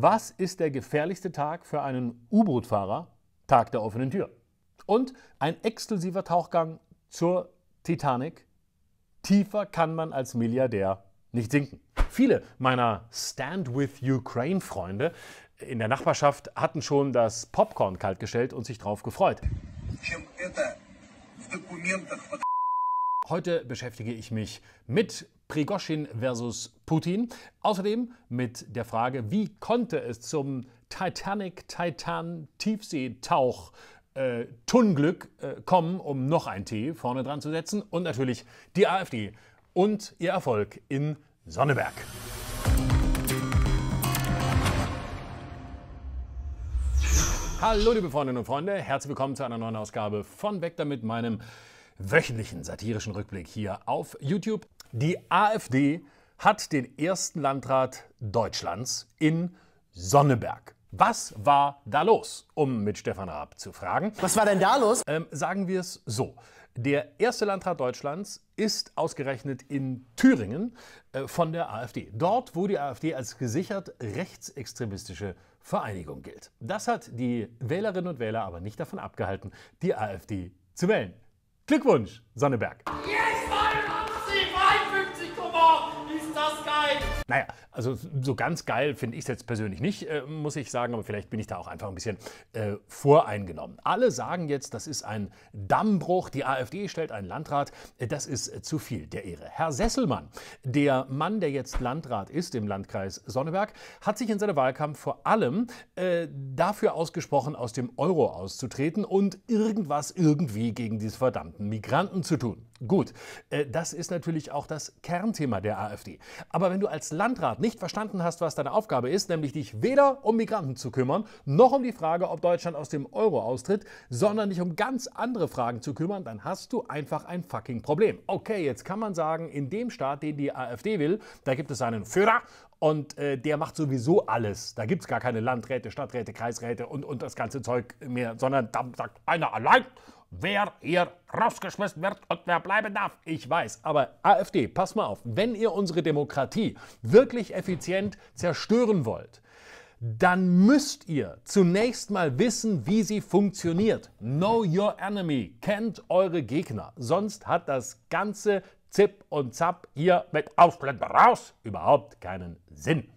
Was ist der gefährlichste Tag für einen U-Boot-Fahrer? Tag der offenen Tür. Und ein exklusiver Tauchgang zur Titanic. Tiefer kann man als Milliardär nicht sinken. Viele meiner Stand with Ukraine Freunde in der Nachbarschaft hatten schon das Popcorn kaltgestellt und sich drauf gefreut. Heute beschäftige ich mich mit Prigoschin versus Putin. Außerdem mit der Frage, wie konnte es zum Titanic Titan Tiefseetauch äh, Tunglück äh, kommen, um noch ein T vorne dran zu setzen und natürlich die AfD und ihr Erfolg in Sonneberg. Hallo liebe Freundinnen und Freunde, herzlich willkommen zu einer neuen Ausgabe von Weg damit, meinem wöchentlichen satirischen Rückblick hier auf YouTube. Die AfD hat den ersten Landrat Deutschlands in Sonneberg. Was war da los? Um mit Stefan Raab zu fragen. Was war denn da los? Ähm, sagen wir es so. Der erste Landrat Deutschlands ist ausgerechnet in Thüringen äh, von der AfD. Dort, wo die AfD als gesichert rechtsextremistische Vereinigung gilt. Das hat die Wählerinnen und Wähler aber nicht davon abgehalten, die AfD zu wählen. Glückwunsch, Sonneberg! Naja, also so ganz geil finde ich es jetzt persönlich nicht, äh, muss ich sagen, aber vielleicht bin ich da auch einfach ein bisschen äh, voreingenommen. Alle sagen jetzt, das ist ein Dammbruch, die AfD stellt einen Landrat, äh, das ist äh, zu viel der Ehre. Herr Sesselmann, der Mann, der jetzt Landrat ist im Landkreis Sonneberg, hat sich in seinem Wahlkampf vor allem äh, dafür ausgesprochen, aus dem Euro auszutreten und irgendwas irgendwie gegen diese verdammten Migranten zu tun. Gut, äh, das ist natürlich auch das Kernthema der AfD. Aber wenn du als Landrat nicht verstanden hast, was deine Aufgabe ist, nämlich dich weder um Migranten zu kümmern, noch um die Frage, ob Deutschland aus dem Euro austritt, sondern dich um ganz andere Fragen zu kümmern, dann hast du einfach ein fucking Problem. Okay, jetzt kann man sagen, in dem Staat, den die AfD will, da gibt es einen Führer und äh, der macht sowieso alles. Da gibt es gar keine Landräte, Stadträte, Kreisräte und, und das ganze Zeug mehr, sondern da sagt einer allein wer hier rausgeschmissen wird und wer bleiben darf. Ich weiß, aber AfD, pass mal auf, wenn ihr unsere Demokratie wirklich effizient zerstören wollt, dann müsst ihr zunächst mal wissen, wie sie funktioniert. Know your enemy, kennt eure Gegner. Sonst hat das ganze Zip und Zap hier mit Ausblender raus überhaupt keinen Sinn.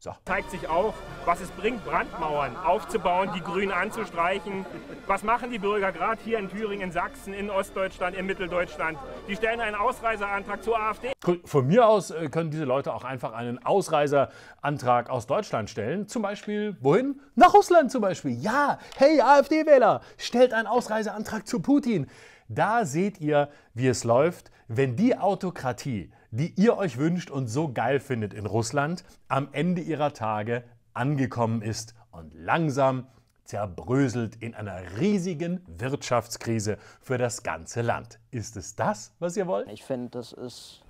So. Zeigt sich auch, was es bringt, Brandmauern aufzubauen, die Grünen anzustreichen. Was machen die Bürger gerade hier in Thüringen, in Sachsen, in Ostdeutschland, in Mitteldeutschland? Die stellen einen Ausreiseantrag zur AfD. Von mir aus äh, können diese Leute auch einfach einen Ausreiseantrag aus Deutschland stellen. Zum Beispiel, wohin? Nach Russland zum Beispiel. Ja, hey AfD-Wähler, stellt einen Ausreiseantrag zu Putin. Da seht ihr, wie es läuft, wenn die Autokratie die ihr euch wünscht und so geil findet in Russland, am Ende ihrer Tage angekommen ist und langsam zerbröselt in einer riesigen Wirtschaftskrise für das ganze Land. Ist es das, was ihr wollt? Ich finde, das ist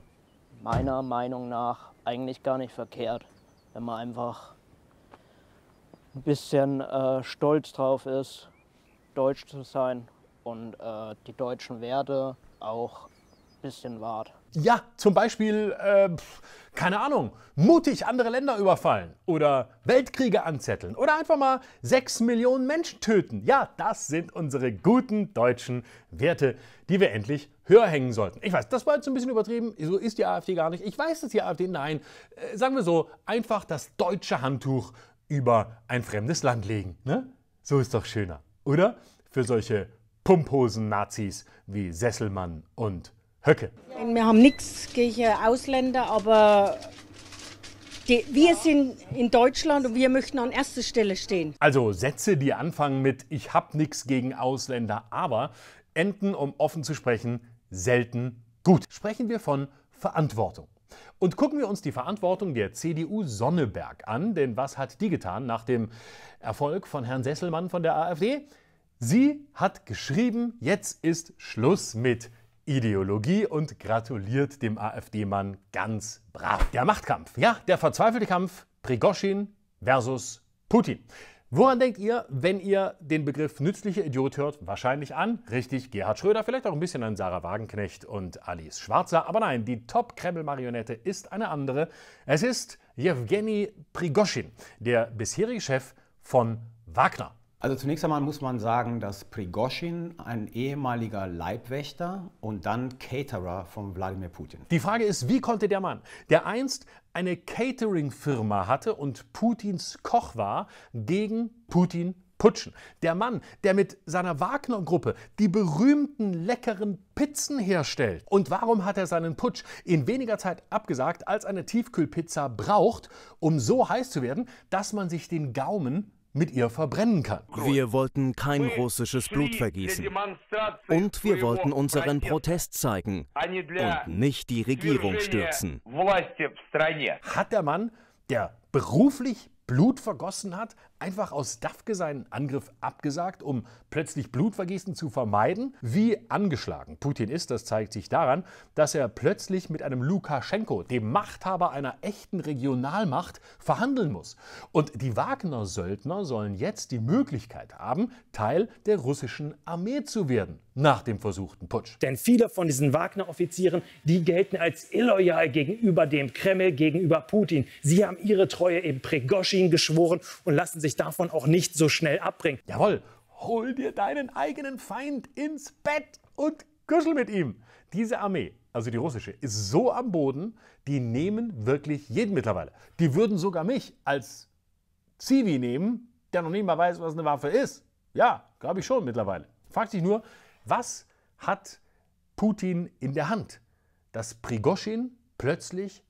meiner Meinung nach eigentlich gar nicht verkehrt, wenn man einfach ein bisschen äh, stolz drauf ist, deutsch zu sein und äh, die deutschen Werte auch ein bisschen wahrt. Ja, zum Beispiel, äh, keine Ahnung, mutig andere Länder überfallen oder Weltkriege anzetteln oder einfach mal sechs Millionen Menschen töten. Ja, das sind unsere guten deutschen Werte, die wir endlich höher hängen sollten. Ich weiß, das war jetzt ein bisschen übertrieben. So ist die AfD gar nicht. Ich weiß, dass die AfD, nein, äh, sagen wir so, einfach das deutsche Handtuch über ein fremdes Land legen. Ne? So ist doch schöner, oder? Für solche Pumphosen-Nazis wie Sesselmann und Höcke. Wir haben nichts gegen Ausländer, aber die, wir sind in Deutschland und wir möchten an erster Stelle stehen. Also Sätze, die anfangen mit Ich hab nichts gegen Ausländer, aber enden, um offen zu sprechen, selten gut. Sprechen wir von Verantwortung. Und gucken wir uns die Verantwortung der CDU Sonneberg an, denn was hat die getan nach dem Erfolg von Herrn Sesselmann von der AfD? Sie hat geschrieben, jetzt ist Schluss mit Ideologie und gratuliert dem AfD-Mann ganz brav. Der Machtkampf, ja, der verzweifelte Kampf Prigoschin versus Putin. Woran denkt ihr, wenn ihr den Begriff nützlicher Idiot hört? Wahrscheinlich an, richtig, Gerhard Schröder, vielleicht auch ein bisschen an Sarah Wagenknecht und Alice Schwarzer. Aber nein, die Top-Kreml-Marionette ist eine andere. Es ist Jewgeni Prigoschin, der bisherige Chef von Wagner. Also zunächst einmal muss man sagen, dass Prigoschin ein ehemaliger Leibwächter und dann Caterer von Wladimir Putin. Die Frage ist, wie konnte der Mann, der einst eine Catering-Firma hatte und Putins Koch war, gegen Putin putschen. Der Mann, der mit seiner Wagner-Gruppe die berühmten leckeren Pizzen herstellt. Und warum hat er seinen Putsch in weniger Zeit abgesagt, als eine Tiefkühlpizza braucht, um so heiß zu werden, dass man sich den Gaumen mit ihr verbrennen kann. Wir wollten kein russisches Blut vergießen. Und wir wollten unseren Protest zeigen und nicht die Regierung stürzen. Hat der Mann, der beruflich Blut vergossen hat, einfach aus Dafke seinen Angriff abgesagt, um plötzlich Blutvergießen zu vermeiden? Wie angeschlagen Putin ist, das zeigt sich daran, dass er plötzlich mit einem Lukaschenko, dem Machthaber einer echten Regionalmacht, verhandeln muss. Und die Wagner-Söldner sollen jetzt die Möglichkeit haben, Teil der russischen Armee zu werden, nach dem versuchten Putsch. Denn viele von diesen Wagner-Offizieren, die gelten als illoyal gegenüber dem Kreml, gegenüber Putin. Sie haben ihre Treue im Prigoschin geschworen und lassen sich sich davon auch nicht so schnell abbringen. Jawohl, hol dir deinen eigenen Feind ins Bett und kuschel mit ihm. Diese Armee, also die russische, ist so am Boden, die nehmen wirklich jeden mittlerweile. Die würden sogar mich als Zivi nehmen, der noch nicht mal weiß, was eine Waffe ist. Ja, glaube ich schon mittlerweile. Fragt sich nur, was hat Putin in der Hand, dass Prigoschin plötzlich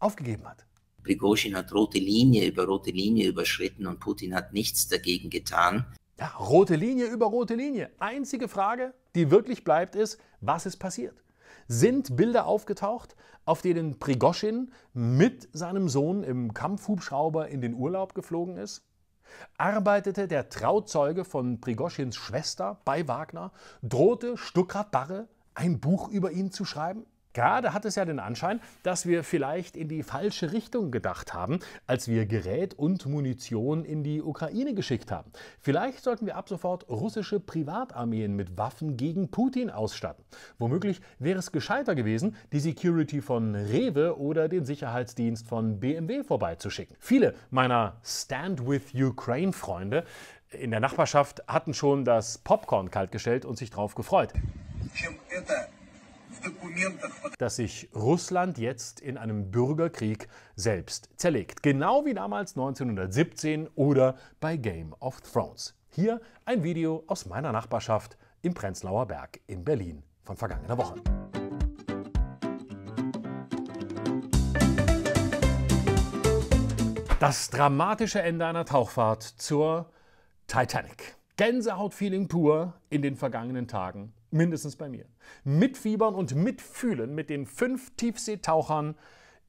aufgegeben hat? Prigozhin hat rote Linie über rote Linie überschritten und Putin hat nichts dagegen getan. Ja, rote Linie über rote Linie. Einzige Frage, die wirklich bleibt, ist, was ist passiert? Sind Bilder aufgetaucht, auf denen Prigoschin mit seinem Sohn im Kampfhubschrauber in den Urlaub geflogen ist? Arbeitete der Trauzeuge von Prigoschins Schwester bei Wagner? Drohte Stuckrad Barre ein Buch über ihn zu schreiben? Gerade hat es ja den Anschein, dass wir vielleicht in die falsche Richtung gedacht haben, als wir Gerät und Munition in die Ukraine geschickt haben. Vielleicht sollten wir ab sofort russische Privatarmeen mit Waffen gegen Putin ausstatten. Womöglich wäre es gescheiter gewesen, die Security von Rewe oder den Sicherheitsdienst von BMW vorbeizuschicken. Viele meiner Stand with Ukraine Freunde in der Nachbarschaft hatten schon das Popcorn kaltgestellt und sich drauf gefreut dass sich Russland jetzt in einem Bürgerkrieg selbst zerlegt. Genau wie damals 1917 oder bei Game of Thrones. Hier ein Video aus meiner Nachbarschaft im Prenzlauer Berg in Berlin von vergangener Woche. Das dramatische Ende einer Tauchfahrt zur Titanic. Gänsehautfeeling pur in den vergangenen Tagen mindestens bei mir. Mitfiebern und mitfühlen mit den fünf Tiefseetauchern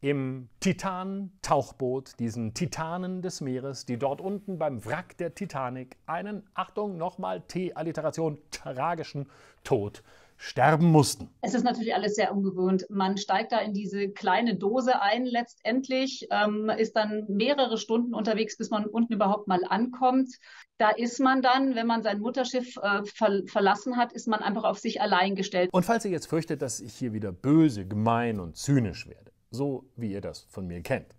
im Titan-Tauchboot, diesen Titanen des Meeres, die dort unten beim Wrack der Titanic einen, Achtung, nochmal T-Alliteration, tragischen Tod sterben mussten. Es ist natürlich alles sehr ungewohnt. Man steigt da in diese kleine Dose ein letztendlich, ähm, ist dann mehrere Stunden unterwegs, bis man unten überhaupt mal ankommt. Da ist man dann, wenn man sein Mutterschiff äh, ver verlassen hat, ist man einfach auf sich allein gestellt. Und falls ihr jetzt fürchtet, dass ich hier wieder böse, gemein und zynisch werde, so wie ihr das von mir kennt,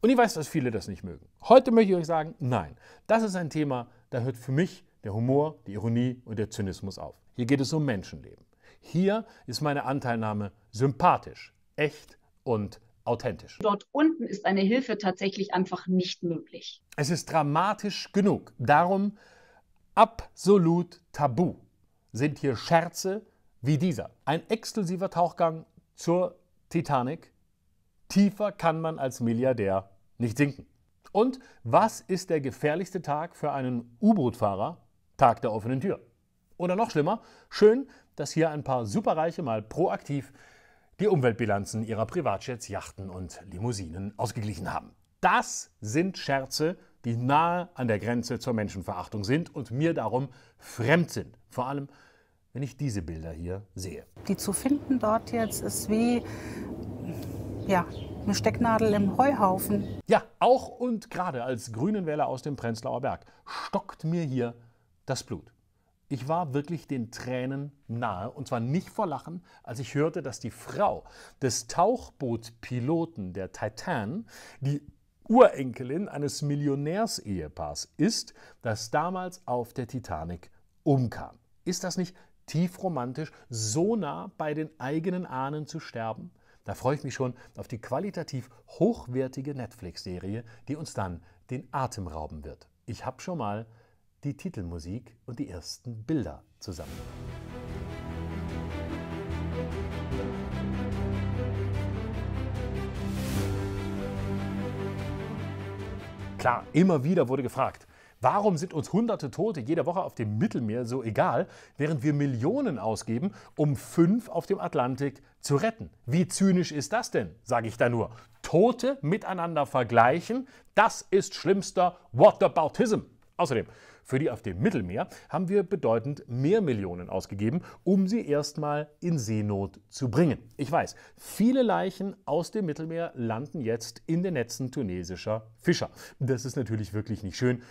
und ich weiß, dass viele das nicht mögen. Heute möchte ich euch sagen, nein, das ist ein Thema, da hört für mich der Humor, die Ironie und der Zynismus auf. Hier geht es um Menschenleben. Hier ist meine Anteilnahme sympathisch, echt und authentisch. Dort unten ist eine Hilfe tatsächlich einfach nicht möglich. Es ist dramatisch genug. Darum absolut tabu sind hier Scherze wie dieser. Ein exklusiver Tauchgang zur Titanic. Tiefer kann man als Milliardär nicht sinken. Und was ist der gefährlichste Tag für einen U-Boot-Fahrer? Tag der offenen Tür. Oder noch schlimmer, schön, dass hier ein paar Superreiche mal proaktiv die Umweltbilanzen ihrer Privatjets, Yachten und Limousinen ausgeglichen haben. Das sind Scherze, die nahe an der Grenze zur Menschenverachtung sind und mir darum fremd sind. Vor allem, wenn ich diese Bilder hier sehe. Die zu finden dort jetzt ist wie ja, eine Stecknadel im Heuhaufen. Ja, auch und gerade als Grünen Wähler aus dem Prenzlauer Berg stockt mir hier das Blut. Ich war wirklich den Tränen nahe, und zwar nicht vor Lachen, als ich hörte, dass die Frau des Tauchbootpiloten der Titan die Urenkelin eines Millionärsehepaars ist, das damals auf der Titanic umkam. Ist das nicht tiefromantisch, so nah bei den eigenen Ahnen zu sterben? Da freue ich mich schon auf die qualitativ hochwertige Netflix-Serie, die uns dann den Atem rauben wird. Ich habe schon mal die Titelmusik und die ersten Bilder zusammen. Klar, immer wieder wurde gefragt, warum sind uns hunderte Tote jede Woche auf dem Mittelmeer so egal, während wir Millionen ausgeben, um fünf auf dem Atlantik zu retten? Wie zynisch ist das denn, sage ich da nur. Tote miteinander vergleichen, das ist schlimmster Whataboutism. Außerdem, für die auf dem Mittelmeer haben wir bedeutend mehr Millionen ausgegeben, um sie erstmal in Seenot zu bringen. Ich weiß, viele Leichen aus dem Mittelmeer landen jetzt in den Netzen tunesischer Fischer. Das ist natürlich wirklich nicht schön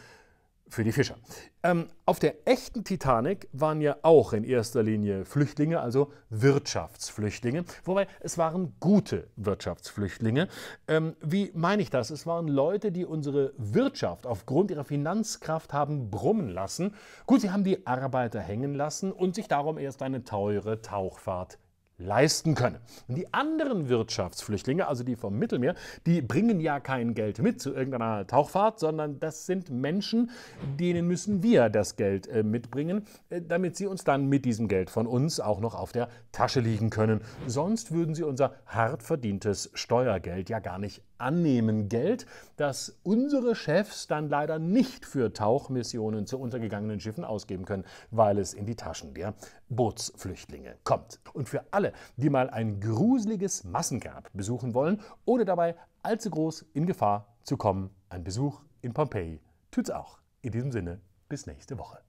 für die Fischer. Ähm, auf der echten Titanic waren ja auch in erster Linie Flüchtlinge, also Wirtschaftsflüchtlinge, wobei es waren gute Wirtschaftsflüchtlinge. Ähm, wie meine ich das? Es waren Leute, die unsere Wirtschaft aufgrund ihrer Finanzkraft haben brummen lassen. Gut, sie haben die Arbeiter hängen lassen und sich darum erst eine teure Tauchfahrt leisten können. Und die anderen Wirtschaftsflüchtlinge, also die vom Mittelmeer, die bringen ja kein Geld mit zu irgendeiner Tauchfahrt, sondern das sind Menschen, denen müssen wir das Geld äh, mitbringen, äh, damit sie uns dann mit diesem Geld von uns auch noch auf der Tasche liegen können. Sonst würden sie unser hart verdientes Steuergeld ja gar nicht annehmen. Geld, das unsere Chefs dann leider nicht für Tauchmissionen zu untergegangenen Schiffen ausgeben können, weil es in die Taschen der Bootsflüchtlinge kommt. Und für alle, die mal ein gruseliges Massengrab besuchen wollen, ohne dabei allzu groß in Gefahr zu kommen, ein Besuch in Pompeji tut's auch. In diesem Sinne, bis nächste Woche.